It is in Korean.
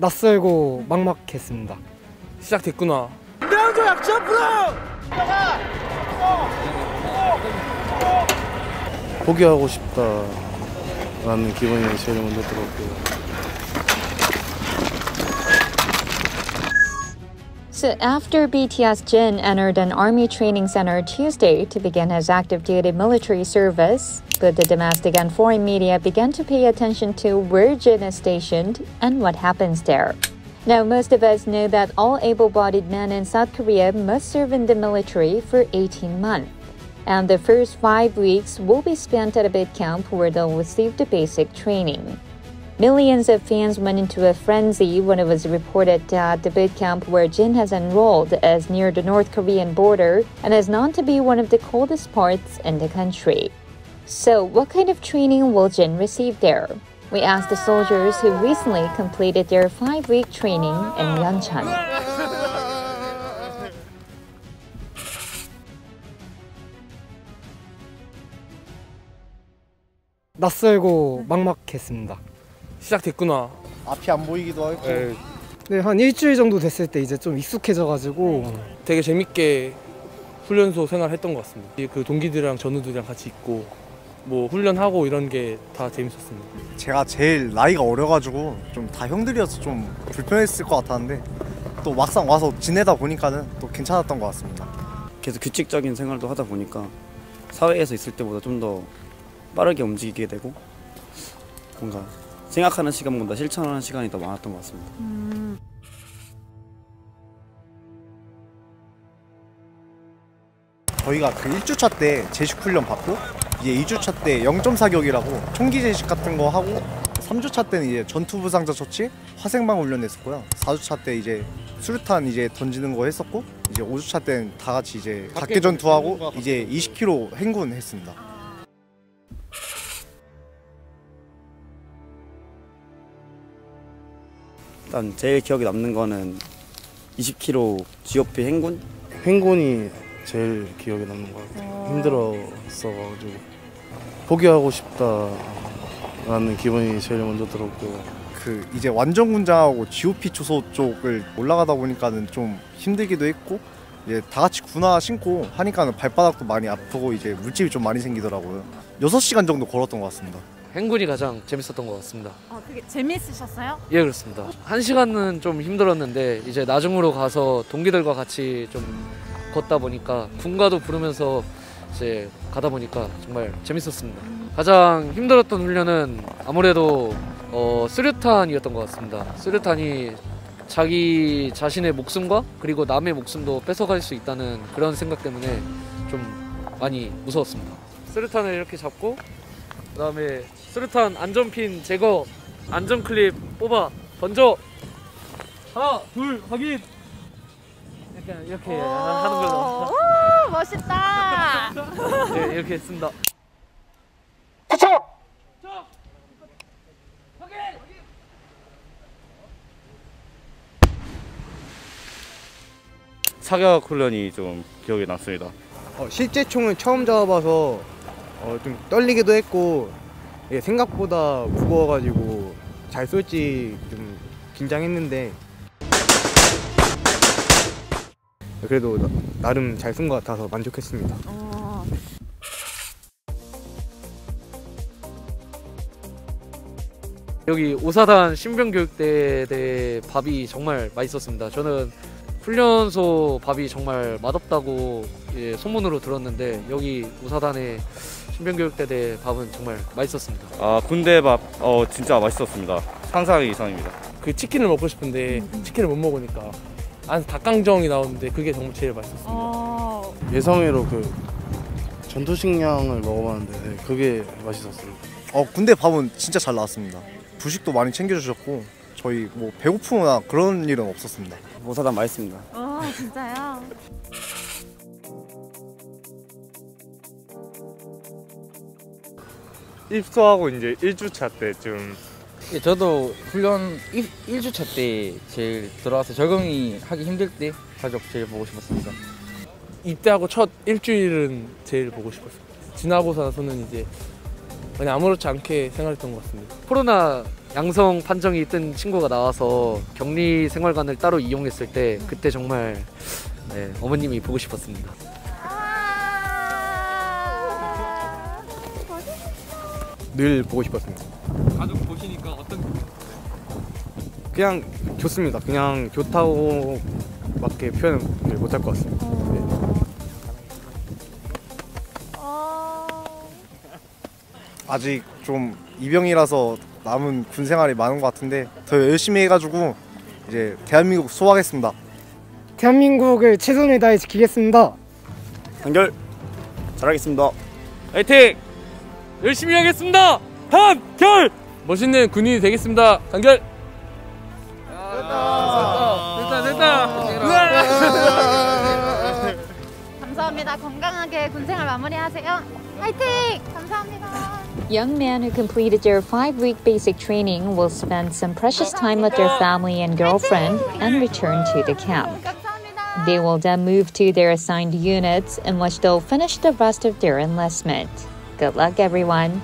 낯설고 막막했습니다. 시작됐구나. 포기하고 싶다라는 기분이 제일 먼저 들었고요. So after BTS Jin entered an army training center Tuesday to begin his active duty military service, but the domestic and foreign media began to pay attention to where Jin is stationed and what happens there. Now, most of us know that all able bodied men in South Korea must serve in the military for 18 months. And the first five weeks will be spent at a bid camp where they'll receive the basic training. Millions of fans went into a frenzy when it was reported that the boot camp where Jin has enrolled is near the North Korean border and is known to be one of the coldest parts in the country. So, what kind of training will Jin receive there? We asked the soldiers who recently completed their five week training in Yeoncheon. 낯설고 막막했습니다. 시작됐구나. 앞이 안 보이기도 하고 예, 네, 한 일주일 정도 됐을 때 이제 좀 익숙해져가지고 되게 재밌게 훈련소 생활했던 것 같습니다. 그 동기들이랑 전우들이랑 같이 있고 뭐 훈련하고 이런 게 다 재밌었습니다. 제가 제일 나이가 어려가지고 좀 다 형들이어서 좀 불편했을 것 같았는데 또 막상 와서 지내다 보니까는 또 괜찮았던 것 같습니다. 계속 규칙적인 생활도 하다 보니까 사회에서 있을 때보다 좀 더 빠르게 움직이게 되고 뭔가 생각하는 시간보다 실천하는 시간이 더 많았던 것 같습니다. 저희가 그 1주차 때 제식 훈련 받고 이제 2주차 때 0.4격이라고 총기 제식 같은 거 하고 3주차 때는 이제 전투 부상자 처치, 화생방 훈련 했었고요. 4주차 때 이제 수류탄 이제 던지는 거 했었고 이제 5주차 때는 다 같이 이제 각계 전투하고 이제 20km 행군 했습니다. 일단 제일 기억에 남는 거는 20km GOP 행군 행군이 제일 기억에 남는 것 같아요. 힘들었어가지고 포기하고 싶다라는 기분이 제일 먼저 들었고요. 그 이제 완전 군장하고 GOP 초소 쪽을 올라가다 보니까는 좀 힘들기도 했고 이제 다 같이 군화 신고 하니까는 발바닥도 많이 아프고 이제 물집이 좀 많이 생기더라고요. 6시간 정도 걸었던 것 같습니다. 행군이 가장 재밌었던 것 같습니다. 어, 그게 재미있으셨어요? 예, 그렇습니다. 한 시간은 좀 힘들었는데 이제 나중으로 가서 동기들과 같이 좀 걷다 보니까 군가도 부르면서 이제 가다 보니까 정말 재밌었습니다. 가장 힘들었던 훈련은 아무래도 어, 수류탄이었던 것 같습니다. 수류탄이 자기 자신의 목숨과 그리고 남의 목숨도 뺏어갈 수 있다는 그런 생각 때문에 좀 많이 무서웠습니다. 수류탄을 이렇게 잡고 그 다음에 수류탄 안전핀 제거 안전 클립 뽑아 던져 하나 둘 확인 약간 이렇게 하는 걸로 오, 멋있다. 네, 이렇게 했습니다. 사격 훈련이 좀 기억에 남습니다. 어, 실제 총을 처음 잡아봐서 어, 좀 떨리기도 했고 이게 생각보다 무거워가지고 잘 쏠지 좀 긴장했는데 그래도 나, 나름 잘쏜것 같아서 만족했습니다. 어, 여기 오사단 신병교육대대 밥이 정말 맛있었습니다. 저는 훈련소 밥이 정말 맛없다고 예, 소문으로 들었는데 여기 오사단의 신병교육대대 밥은 정말 맛있었습니다. 아 군대 밥 어, 진짜 맛있었습니다. 상상 이상입니다. 그 치킨을 먹고 싶은데 치킨을 못 먹으니까 안에서 닭강정이 나오는데 그게 정말 제일 맛있었습니다. 어, 예성이로 그 전투식량을 먹어봤는데 네, 그게 맛있었습니다. 어 군대 밥은 진짜 잘 나왔습니다. 부식도 많이 챙겨주셨고 저희 뭐 배고프거나 그런 일은 없었습니다. 모사단 맛있습니다. 어, 진짜요? 입소하고 이제 1주차 때좀 예, 저도 훈련 1, 주차 때 제일 들어와서 적응이 하기 힘들 때 가족 제일 보고 싶었습니다. 입대하고 첫 일주일은 제일 보고 싶었어요. 지나고 나서는 이제 그냥 아무렇지 않게 생활했던 것 같습니다. 코로나 양성 판정이 뜬 친구가 나와서 격리 생활관을 따로 이용했을 때 그때 정말 네, 어머님이 보고 싶었습니다. 늘 보고 싶었습니다. 가족 보시니까 어떤 그냥 좋습니다. 그냥 좋다고밖에 표현을 못 할 것 같습니다. 네. 아직 좀 이병이라서 남은 군 생활이 많은 것 같은데 더 열심히 해가지고 이제 대한민국 수호하겠습니다. 대한민국을 최선을 다해 지키겠습니다. 한결 잘하겠습니다. 화이팅! 열심히 하겠습니다. 한결 멋있는 군인이 되겠습니다. 단결. 됐다 됐다 됐다. 감사합니다. 건강하게 군생활 마무리하세요. 화이팅! 감사합니다. Young men who completed their five week basic training will spend some precious time with their family and girlfriend and return to the camp. They will then move to their assigned units in which they'll finish the rest of their enlistment. Good luck, everyone.